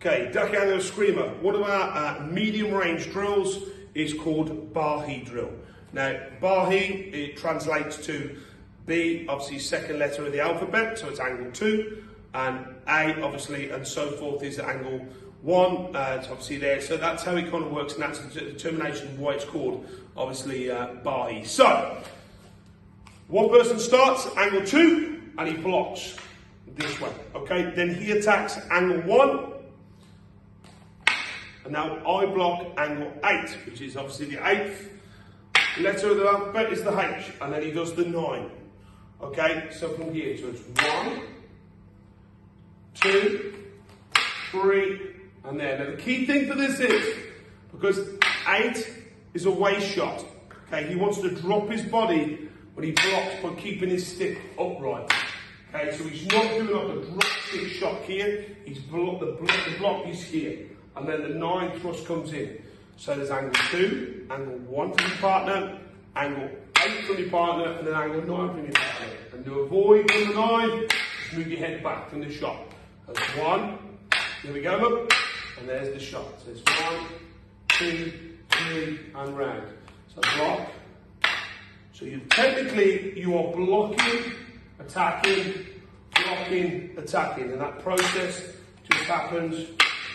Okay, Dacayana Escrima. One of our uh, medium range drills is called Bahi drill. Now, Bahi, it translates to B, obviously second letter of the alphabet, so it's angle two, and A, obviously, and so forth is angle one, uh, it's obviously there. So that's how it kind of works, and that's the determination why it's called, obviously, uh, Bahi. So, one person starts angle two, and he blocks this way, okay? Then he attacks angle one, and now I block angle 8, which is obviously the 8th letter of the alphabet is the H, and then he does the 9. Okay, so from here, so it's 1, 2, 3, and there. Now the key thing for this is, because 8 is a waist shot, okay, he wants to drop his body when he blocks by keeping his stick upright. Okay, so he's not doing like a drop stick shot here, he's block, the, block, the block is here and then the nine thrust comes in. So there's angle two, angle one from your partner, angle eight from your partner, and then angle nine from your partner. And to avoid the nine, just move your head back from the shot. That's one, here we go, and there's the shot. So it's one, two, three, and round. So block. So you technically you are blocking, attacking, blocking, attacking, and that process just happens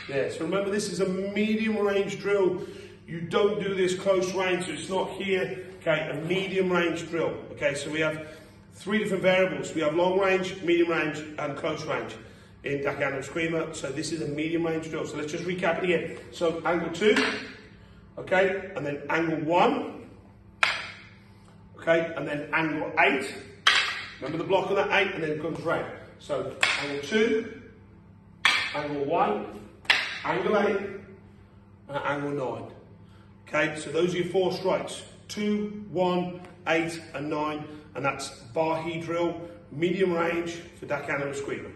there. So remember, this is a medium range drill. You don't do this close range, so it's not here. Okay, a medium range drill. Okay, so we have three different variables. We have long range, medium range, and close range in Dacayana Escrima. So this is a medium range drill. So let's just recap it again. So angle two, okay, and then angle one, okay, and then angle eight. Remember the block on that eight, and then it comes round. So angle two, angle one, 8 and angle 9. Okay, so those are your four strikes. 2, 1, 8 and 9 and that's Bahi drill, medium range for Dacayana Escrima.